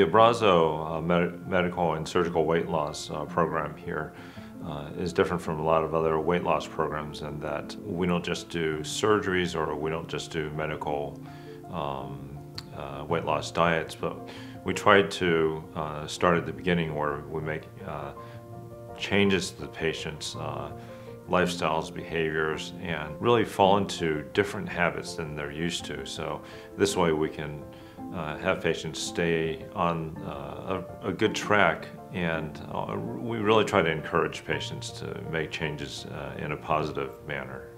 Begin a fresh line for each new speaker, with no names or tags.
The Abrazo uh, med medical and surgical weight loss uh, program here uh, is different from a lot of other weight loss programs in that we don't just do surgeries or we don't just do medical um, uh, weight loss diets, but we try to uh, start at the beginning where we make uh, changes to the patient's lifestyles, behaviors, and really fall into different habits than they're used to. So this way we can uh, have patients stay on uh, a, a, good track and uh, we really try to encourage patients to make changes uh, in a positive manner.